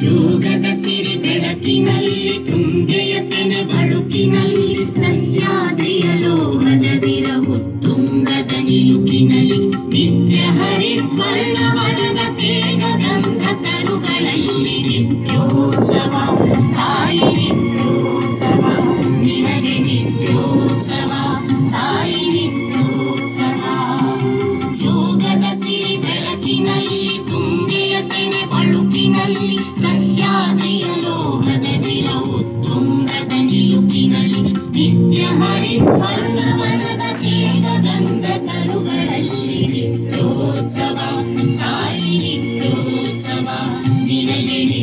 ಜೋಗದ ಸಿರಿ ಬೆಳಕಿನಲ್ಲಿ ಧರ್ಮವನದ ವೇಗ ಗಂಧ ತರುಗಳಲ್ಲಿ ನಿತ್ಯೋತ್ಸವ ತಾಯಿ गिरगिरि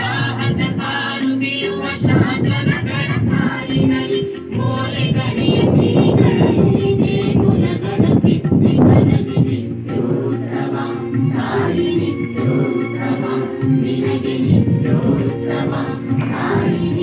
みなげにどうざ愛に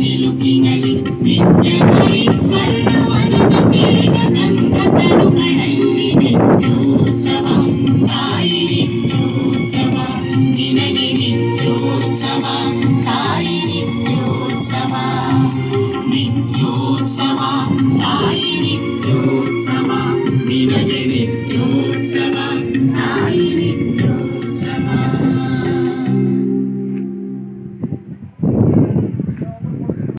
ನಿಲುಕಿನಲಿ ನಿತ್ಯ ಹರಿ ವರ್ಣವನು ತೇ ज्योत्सवाहि ज्योत्सवार